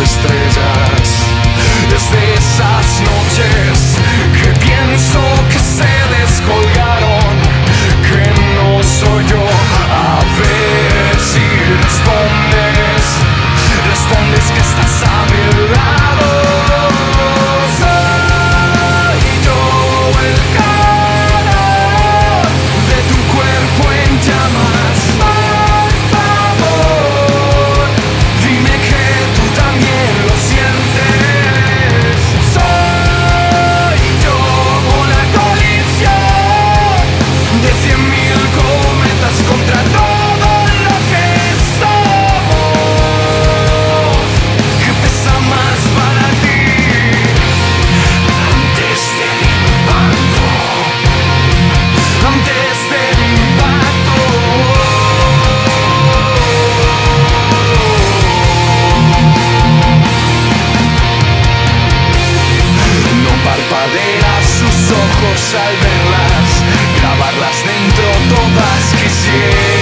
estrelas. Desde esa sus ojos al verlas, grabarlas dentro todas quisiera.